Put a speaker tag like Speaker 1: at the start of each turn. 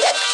Speaker 1: Yeah.